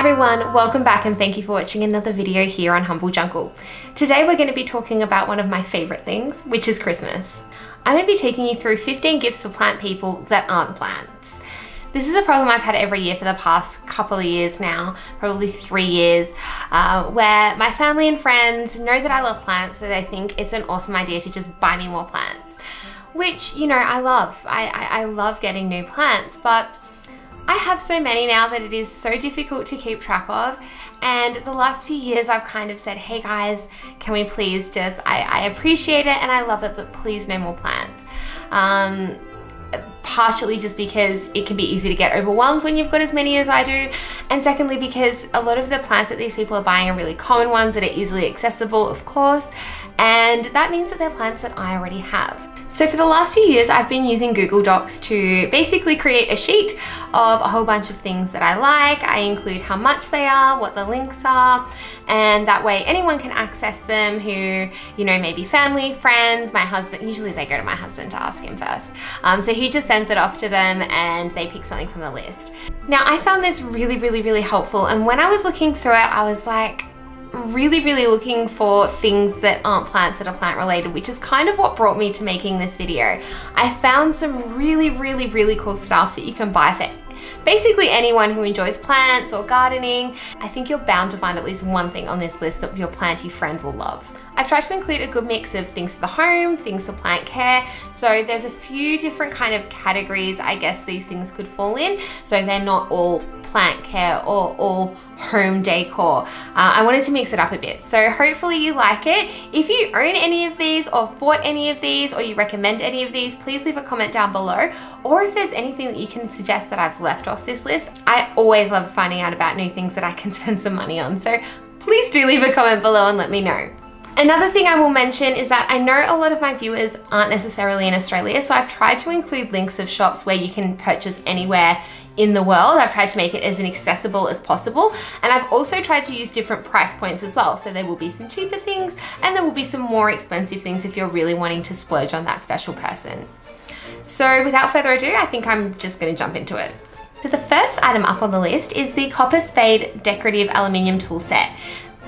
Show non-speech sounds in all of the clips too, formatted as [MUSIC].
everyone, welcome back and thank you for watching another video here on Humble Jungle. Today we're going to be talking about one of my favourite things, which is Christmas. I'm going to be taking you through 15 gifts for plant people that aren't plants. This is a problem I've had every year for the past couple of years now, probably three years, uh, where my family and friends know that I love plants, so they think it's an awesome idea to just buy me more plants. Which, you know, I love. I, I, I love getting new plants, but I have so many now that it is so difficult to keep track of. And the last few years, I've kind of said, hey guys, can we please just, I, I appreciate it and I love it, but please no more plants. Um, partially just because it can be easy to get overwhelmed when you've got as many as I do and secondly because a lot of the plants that these people are buying are really common ones that are easily accessible of course and that means that they're plants that I already have. So for the last few years, I've been using Google Docs to basically create a sheet of a whole bunch of things that I like. I include how much they are, what the links are, and that way anyone can access them who, you know, maybe family, friends, my husband, usually they go to my husband to ask him first. Um, so he just sends it off to them and they pick something from the list. Now I found this really, really, really helpful. And when I was looking through it, I was like, really, really looking for things that aren't plants that are plant related, which is kind of what brought me to making this video. I found some really, really, really cool stuff that you can buy for basically anyone who enjoys plants or gardening. I think you're bound to find at least one thing on this list that your planty friend will love. I've tried to include a good mix of things for the home, things for plant care. So there's a few different kind of categories I guess these things could fall in. So they're not all plant care or all home decor. Uh, I wanted to mix it up a bit. So hopefully you like it. If you own any of these or bought any of these or you recommend any of these, please leave a comment down below. Or if there's anything that you can suggest that I've left off this list, I always love finding out about new things that I can [LAUGHS] spend some money on. So please do leave a comment below and let me know. Another thing I will mention is that I know a lot of my viewers aren't necessarily in Australia, so I've tried to include links of shops where you can purchase anywhere in the world. I've tried to make it as accessible as possible. And I've also tried to use different price points as well. So there will be some cheaper things and there will be some more expensive things if you're really wanting to splurge on that special person. So without further ado, I think I'm just gonna jump into it. So the first item up on the list is the Copper Spade Decorative Aluminium Tool Set.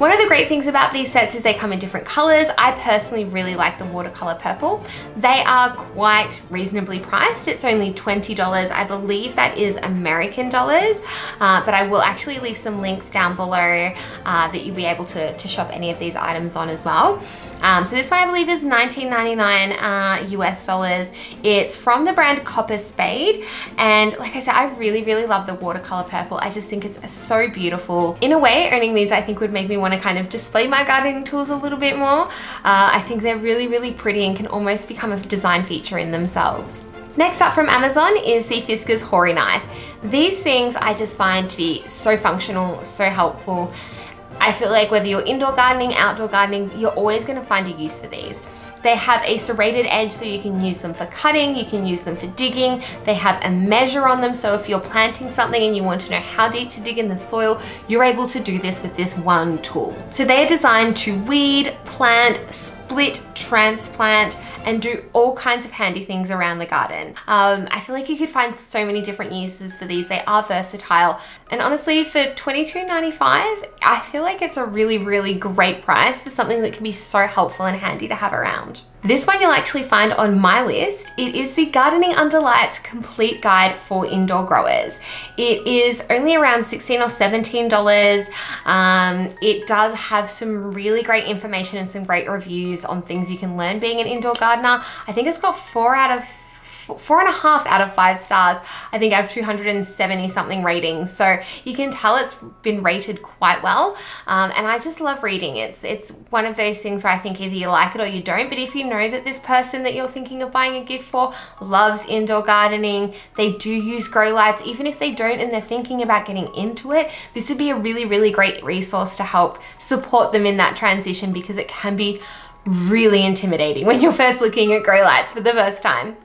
One of the great things about these sets is they come in different colors. I personally really like the watercolor purple. They are quite reasonably priced. It's only $20. I believe that is American dollars, uh, but I will actually leave some links down below uh, that you'll be able to, to shop any of these items on as well. Um, so this one I believe is 19.99 uh, US dollars. It's from the brand Copper Spade. And like I said, I really, really love the watercolor purple. I just think it's so beautiful. In a way, owning these I think would make me want to kind of display my gardening tools a little bit more. Uh, I think they're really, really pretty and can almost become a design feature in themselves. Next up from Amazon is the Fiskars Hori knife. These things I just find to be so functional, so helpful. I feel like whether you're indoor gardening, outdoor gardening, you're always gonna find a use for these. They have a serrated edge so you can use them for cutting, you can use them for digging. They have a measure on them so if you're planting something and you want to know how deep to dig in the soil, you're able to do this with this one tool. So they are designed to weed, plant, split, transplant, and do all kinds of handy things around the garden. Um, I feel like you could find so many different uses for these. They are versatile. And honestly, for $22.95, I feel like it's a really, really great price for something that can be so helpful and handy to have around. This one you'll actually find on my list. It is the Gardening Under Lights Complete Guide for Indoor Growers. It is only around 16 or $17. Um, it does have some really great information and some great reviews on things you can learn being an indoor gardener. I think it's got four out of four and a half out of five stars. I think I have 270 something ratings. So you can tell it's been rated quite well. Um, and I just love reading. It's, it's one of those things where I think either you like it or you don't. But if you know that this person that you're thinking of buying a gift for loves indoor gardening, they do use grow lights, even if they don't and they're thinking about getting into it, this would be a really, really great resource to help support them in that transition because it can be really intimidating when you're first looking at grow lights for the first time.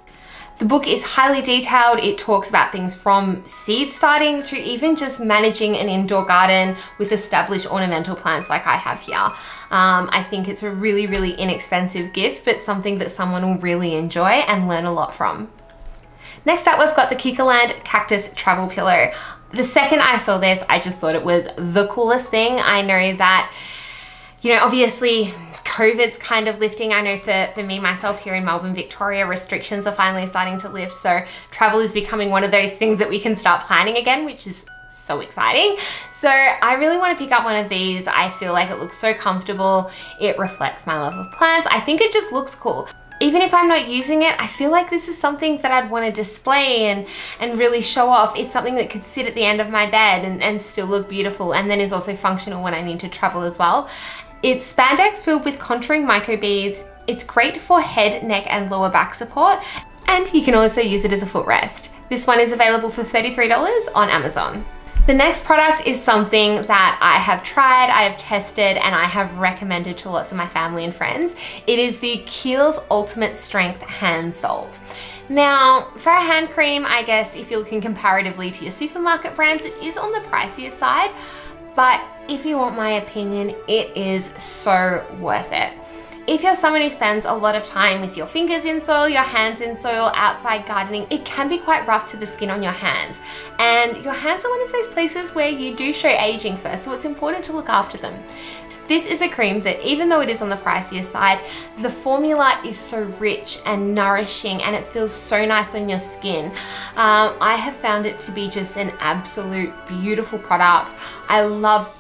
The book is highly detailed. It talks about things from seed starting to even just managing an indoor garden with established ornamental plants like I have here. Um, I think it's a really, really inexpensive gift, but something that someone will really enjoy and learn a lot from. Next up, we've got the Kikkerland Cactus Travel Pillow. The second I saw this, I just thought it was the coolest thing. I know that, you know, obviously COVID's kind of lifting. I know for, for me, myself here in Melbourne, Victoria, restrictions are finally starting to lift. So travel is becoming one of those things that we can start planning again, which is so exciting. So I really want to pick up one of these. I feel like it looks so comfortable. It reflects my love of plants. I think it just looks cool even if I'm not using it, I feel like this is something that I'd want to display and, and really show off. It's something that could sit at the end of my bed and, and still look beautiful and then is also functional when I need to travel as well. It's spandex filled with contouring microbeads. It's great for head, neck and lower back support and you can also use it as a footrest. This one is available for $33 on Amazon. The next product is something that I have tried, I have tested, and I have recommended to lots of my family and friends. It is the Kiehl's Ultimate Strength Hand Salve. Now, for a hand cream, I guess if you're looking comparatively to your supermarket brands, it is on the pricier side, but if you want my opinion, it is so worth it. If you're someone who spends a lot of time with your fingers in soil, your hands in soil, outside gardening, it can be quite rough to the skin on your hands. And your hands are one of those places where you do show aging first, so it's important to look after them. This is a cream that even though it is on the pricier side, the formula is so rich and nourishing and it feels so nice on your skin. Um, I have found it to be just an absolute beautiful product. I love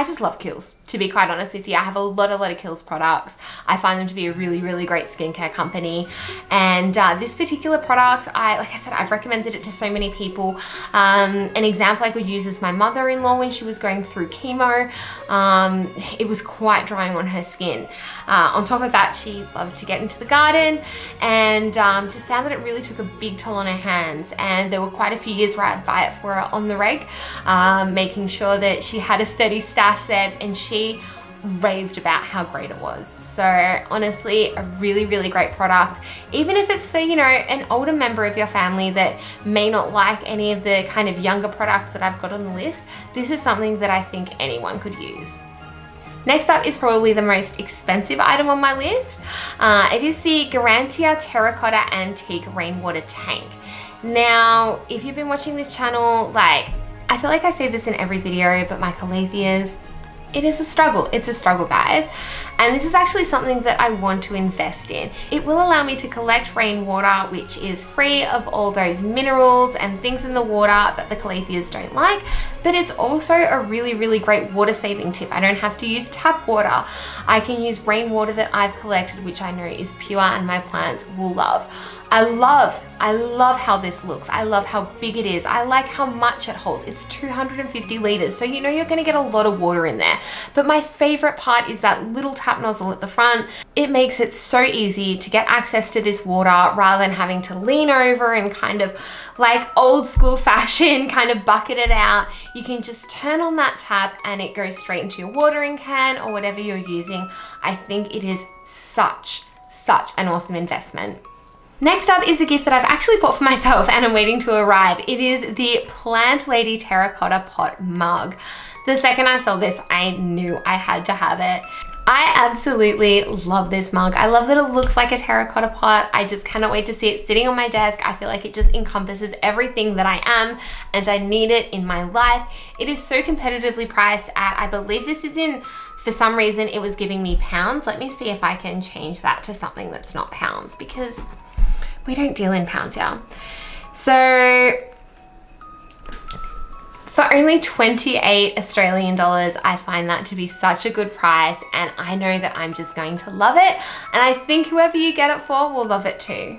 I just love Kiehl's, to be quite honest with you. I have a lot, a lot of Kiehl's products. I find them to be a really, really great skincare company. And uh, this particular product, I like I said, I've recommended it to so many people. Um, an example I could use is my mother-in-law when she was going through chemo. Um, it was quite drying on her skin. Uh, on top of that, she loved to get into the garden and um, just found that it really took a big toll on her hands. And there were quite a few years where I'd buy it for her on the reg, um, making sure that she had a steady stash there and she raved about how great it was. So honestly, a really, really great product. Even if it's for, you know, an older member of your family that may not like any of the kind of younger products that I've got on the list, this is something that I think anyone could use. Next up is probably the most expensive item on my list. Uh, it is the Garantia Terracotta Antique Rainwater Tank. Now, if you've been watching this channel, like, I feel like I say this in every video, but my calatheas, it is a struggle. It's a struggle, guys. And this is actually something that I want to invest in. It will allow me to collect rainwater, which is free of all those minerals and things in the water that the calatheas don't like, but it's also a really, really great water saving tip. I don't have to use tap water. I can use rainwater that I've collected, which I know is pure and my plants will love. I love, I love how this looks. I love how big it is. I like how much it holds. It's 250 liters, so you know you're gonna get a lot of water in there. But my favorite part is that little tap nozzle at the front. It makes it so easy to get access to this water rather than having to lean over and kind of like old school [LAUGHS] fashion, kind of bucket it out. You can just turn on that tap and it goes straight into your watering can or whatever you're using. I think it is such, such an awesome investment. Next up is a gift that I've actually bought for [LAUGHS] myself and I'm waiting to arrive. It is the Plant Lady Terracotta Pot Mug. The second I saw this, I knew I had to have it. I absolutely love this mug. I love that it looks like a terracotta pot. I just cannot wait to see it sitting on my desk. I feel like it just encompasses everything that I am and I need it in my life. It is so competitively priced at, I believe this is in for some reason it was giving me pounds. Let me see if I can change that to something that's not pounds because we don't deal in pounds, y'all. So for only 28 Australian dollars, I find that to be such a good price and I know that I'm just going to love it. And I think whoever you get it for will love it too.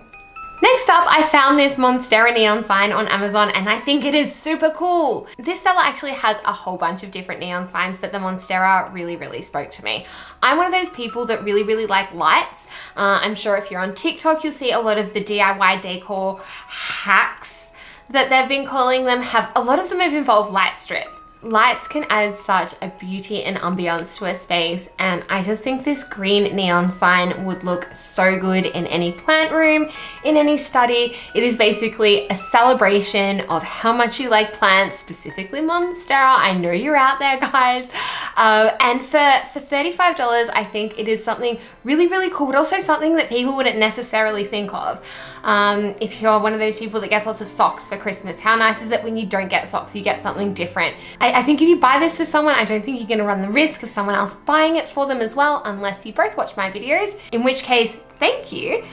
Next up, I found this Monstera neon sign on Amazon and I think it is super cool. This seller actually has a whole bunch of different neon signs, but the Monstera really, really spoke to me. I'm one of those people that really, really like lights. Uh, I'm sure if you're on TikTok, you'll see a lot of the DIY decor hacks that they've been calling them have, a lot of them have involved light strips. Lights can add such a beauty and ambiance to a space and I just think this green neon sign would look so good in any plant room, in any study. It is basically a celebration of how much you like plants, specifically Monstera. I know you're out there [LAUGHS] guys. Uh, and for, for $35, I think it is something really, really cool, but also something that people wouldn't necessarily think of. Um, if you're one of those people that gets lots of socks for Christmas, how nice is it when you don't get socks, you get something different. I, I think if you buy this for someone, I don't think you're gonna run the risk of someone else buying it for them as well, unless you both watch my videos, in which case, thank you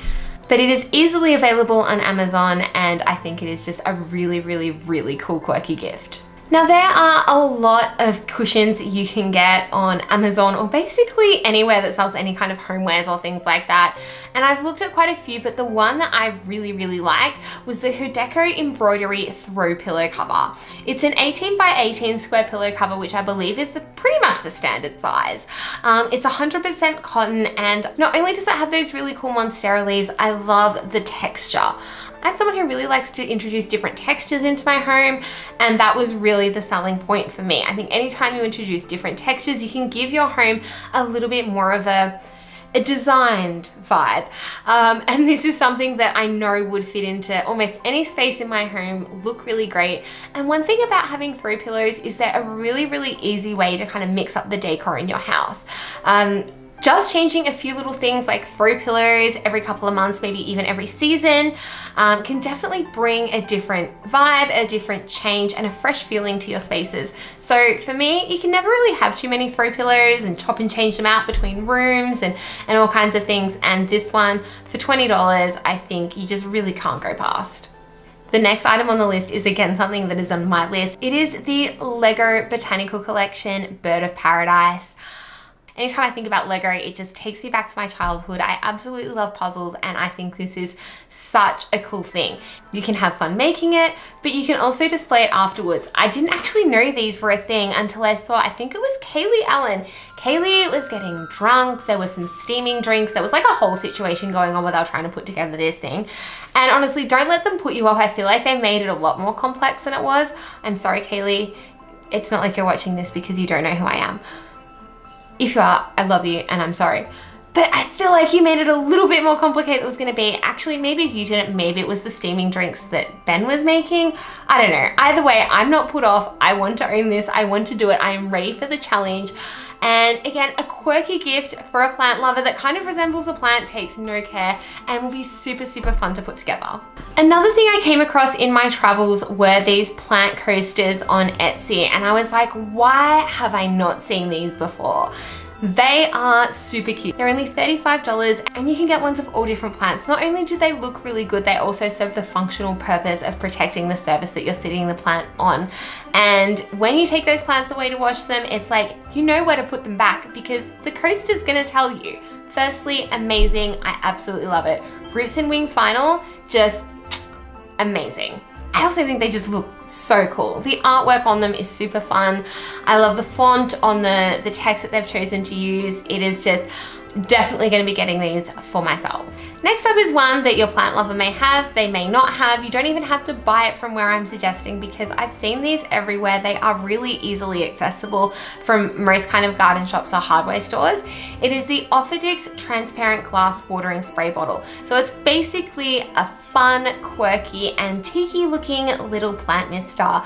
but it is easily available on Amazon and I think it is just a really, really, really cool quirky gift. Now there are a lot of cushions you can get on Amazon or basically anywhere that sells any kind of homewares or things like that. And I've looked at quite a few, but the one that I really, really liked was the Hodeco embroidery throw pillow cover. It's an 18 by 18 square pillow cover, which I believe is the, pretty much the standard size. Um, it's 100% cotton and not only does it have those really cool Monstera leaves, I love the texture. I'm someone who really likes to introduce different textures into my home and that was really the selling point for me. I think anytime you introduce different textures, you can give your home a little bit more of a a designed vibe. Um, [LAUGHS] and this is something that I know would fit into almost any space in my home, look really great. And one thing about having throw pillows is they're a really, really easy way to kind of mix up the decor in your house. Um, just changing a few little things like throw pillows every couple of months, maybe even every season, um, can definitely bring a different vibe, a different change, and a fresh feeling to your spaces. So for me, you can never really have too many throw pillows and chop and change them out between rooms and, and all kinds of things. And this one, for $20, I think you just really can't go past. The next item on the list is again something that is on my list. It is the Lego Botanical Collection Bird of Paradise. Anytime I think about Lego, it just takes me back to my childhood. I absolutely love puzzles and I think this is such a cool thing. You can have fun making it, but you can also display it afterwards. I didn't actually know these were a thing until I saw, I think it was Kaylee Ellen. Kaylee was getting drunk, there was some steaming drinks, there was like a whole situation going on where they were trying to put together this thing. And honestly, don't let them put you off. I feel like they made it a lot more complex than it was. I'm sorry, Kaylee. It's not like you're watching this because you don't know who I am. If you are, I love you and I'm sorry. But I feel like you made it a little bit more complicated than it was gonna be. Actually, maybe you didn't, maybe it was the steaming drinks that Ben was making. I don't know. Either way, I'm not put off. I want to own this. I want to do it. I am ready for the challenge. And again, a quirky gift for a plant lover that kind of resembles a plant, takes no care, and will be super, super fun to put together. Another thing I came across in my travels were these plant coasters on Etsy, and I was like, why have I not seen these before? They are super cute. They're only $35 and you can get ones of all different plants. Not only do they look really good, they also serve the functional purpose of protecting the surface that you're sitting the plant on. And when you take those plants away to wash them, it's like, you know where to put them back because the coaster's gonna tell you. Firstly, amazing, I absolutely love it. Roots and Wings Vinyl, just amazing. I also think they just look so cool. The artwork on them is super fun. I love the font on the, the text that they've chosen to use. It is just definitely gonna be getting these for myself. Next up is one that your plant lover may have, they may not have. You don't even have to buy it from where I'm suggesting because I've seen these everywhere. They are really easily accessible from most kind of garden shops or hardware stores. It is the Offidix transparent glass watering spray bottle. So it's basically a fun, quirky, antique looking little plant mister.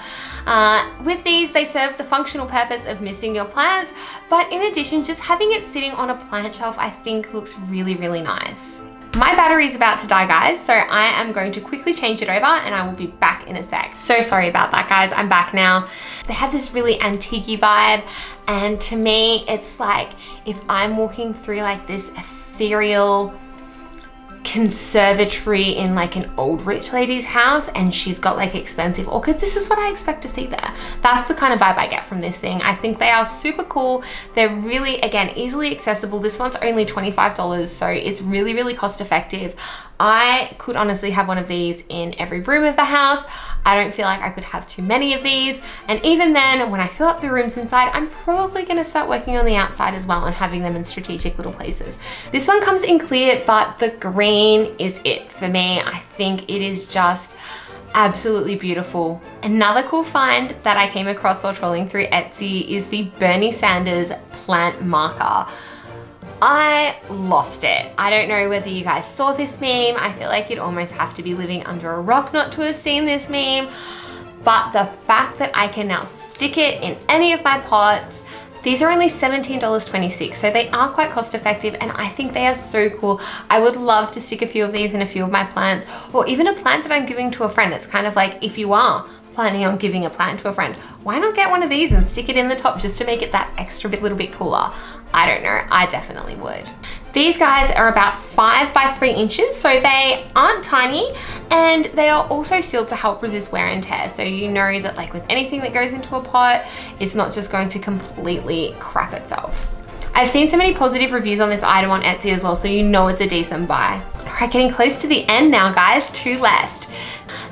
Uh, with these, they serve the functional purpose of misting your plants, but in addition, just having it sitting on a plant shelf I think looks really, really nice. My battery is about to die, guys, so I am going to quickly change it over and I will be back in a sec. So sorry about that, guys. I'm back now. They have this really antique vibe, and to me, it's like if I'm walking through like this ethereal, conservatory in like an old rich lady's house and she's got like expensive orchids. This is what I expect to see there. That's the kind of vibe I get from this thing. I think they are super cool. They're really, again, easily accessible. This one's only $25, so it's really, really cost effective. I could honestly have one of these in every room of the house. I don't feel like I could have too many of these. And even then, when I fill up the rooms inside, I'm probably gonna start working on the outside as well and having them in strategic little places. This one comes in clear, but the green is it for me. I think it is just absolutely beautiful. Another cool find that I came across while trolling through Etsy is the Bernie Sanders plant marker. I lost it. I don't know whether you guys saw this meme. I feel like you'd almost have to be living under a rock not to have seen this meme. But the fact that I can now stick it in any of my pots these are only $17.26, so they are quite cost effective and I think they are so cool. I would love to stick a few of these in a few of my plants or even a plant that I'm giving to a friend. It's kind of like if you are planning on giving a plant to a friend, why not get one of these and stick it in the top just to make it that extra bit, little bit cooler? I don't know, I definitely would. These guys are about five by three inches, so they aren't tiny and they are also sealed to help resist wear and tear. So you know that like with anything that goes into a pot, it's not just going to completely crap itself. I've seen so many positive reviews on this item on Etsy as well, so you know it's a decent buy. All right, getting close to the end now, guys, two left.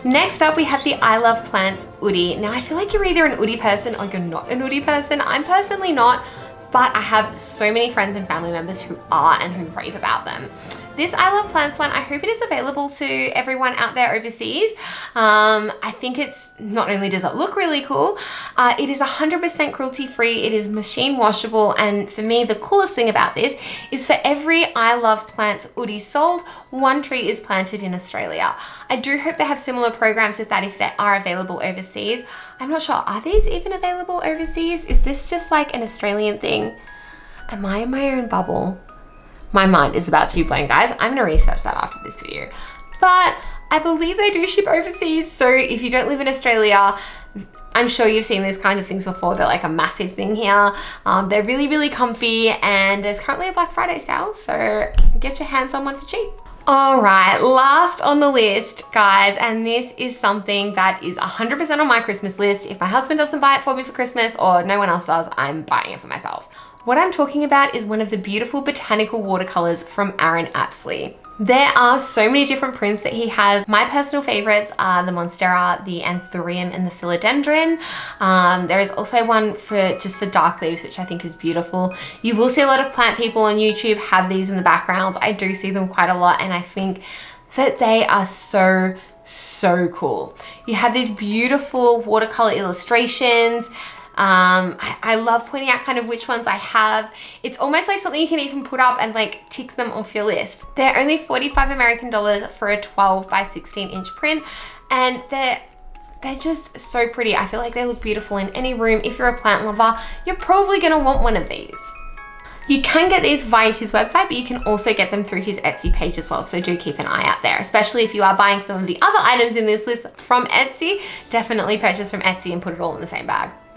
Next up, we have the I Love Plants Oodie. Now, I feel like you're either an Oodie person or you're not an Oodie person. I'm personally not but I have so many friends and family members who are and who rave about them. This I Love Plants one, I hope it is available to everyone out there overseas. Um, I think it's, not only does it look really cool, uh, it is 100% cruelty free, it is machine washable, and for me, the coolest thing about this is for every I Love Plants Oodie sold, one tree is planted in Australia. I do hope they have similar programs with that if they are available overseas. I'm not sure, are these even available overseas? Is this just like an Australian thing? Am I in my own bubble? My mind is about to be blown, guys. I'm gonna research that after this video. But I believe they do ship overseas, so if you don't live in Australia, I'm sure you've seen these kind of things before. They're like a massive thing here. Um, they're really, really comfy and there's currently a Black Friday sale, so get your hands on one for cheap. All right, last on the list, guys, and this is something that is 100% on my Christmas list. If my husband doesn't buy it for me for Christmas or no one else does, I'm buying it for myself. What I'm talking about is one of the beautiful botanical watercolors from Aaron Apsley. There are so many different prints that he has. My personal favorites are the Monstera, the Anthurium, and the Philodendron. Um, there is also one for just for dark leaves, which I think is beautiful. You will see a lot of plant people on YouTube have these in the backgrounds. I do see them quite a lot, and I think that they are so so cool. You have these beautiful watercolor illustrations um, I, I, love pointing out kind of which ones I have. It's almost like something you can even put up and like tick them off your list. They're only 45 American dollars for a 12 by 16 inch print and they're they're just so pretty. I feel like they look beautiful in any room. If you're a plant lover, you're probably gonna want one of these. You can get these via his website, but you can also get them through his Etsy page as well. So do keep an eye out there, especially if you are buying some of the other items in this list from Etsy. Definitely purchase from Etsy and put it all in the same bag.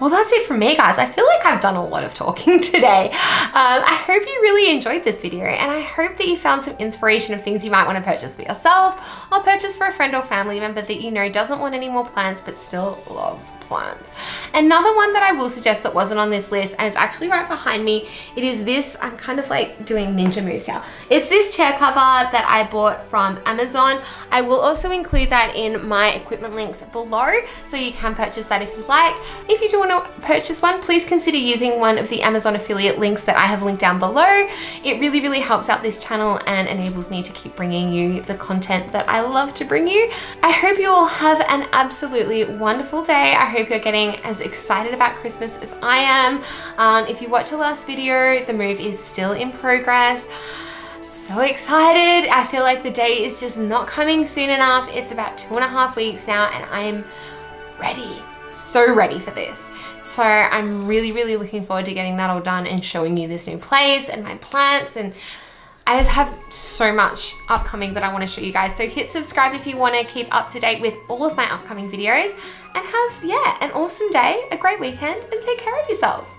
Well, that's it from me, guys. I feel like I've done a lot of talking [LAUGHS] today. Um, I hope you really enjoyed this video and I hope that you found some inspiration of things you might want to purchase for yourself or purchase for a friend or family member that you know doesn't want any more plants but still loves plants. Another one that I will suggest that wasn't on this list, and it's actually right behind me, it is this, I'm kind of like doing ninja moves here. It's this chair cover that I bought from Amazon. I will also include that in my equipment links below, so you can purchase that if you like. If you do want to purchase one, please consider using one of the Amazon affiliate links that I have linked down below. It really, really helps out this channel and enables me to keep bringing you the content that I love to bring you. I hope you all have an absolutely wonderful day. I hope you're getting as excited about Christmas as I am. Um, if you watched the last video, the move is still in progress. So excited. I feel like the day is just not coming soon enough. It's about two and a half weeks now and I'm ready, so ready for this. So I'm really, really looking forward to getting that all done and showing you this new place and my plants and I just have so much upcoming that I want to show you guys. So hit subscribe if you want to keep up to date with all of my upcoming videos and have, yeah, an awesome day, a great weekend, and take care of yourselves.